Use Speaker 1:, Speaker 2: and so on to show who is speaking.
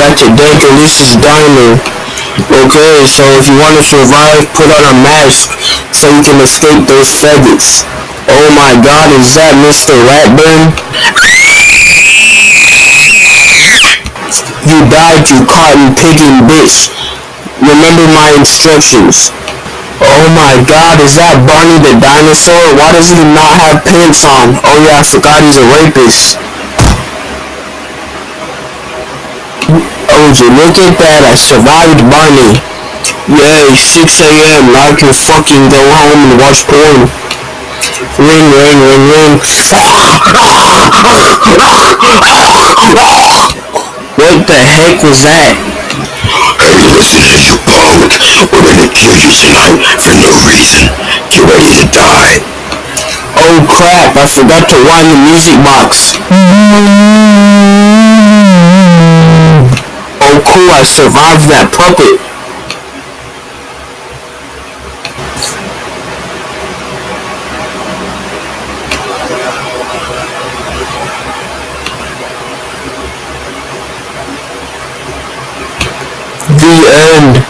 Speaker 1: back to Dead Delicious Diner. Okay, so if you want to survive, put on a mask so you can escape those faggots. Oh my god, is that Mr. Ratburn? You died, you cotton picking bitch. Remember my instructions. Oh my god, is that Barney the dinosaur? Why does he not have pants on? Oh yeah, I forgot he's a rapist. You look at that, I survived Barney. Yay, 6 a.m. I can fucking go home and watch porn. Ring, ring, ring, ring. What the heck was that?
Speaker 2: Hey, listen here, you punk. We're gonna kill you tonight for no reason. Get ready to die.
Speaker 1: Oh crap, I forgot to wind the music box. I survived that puppet. The end.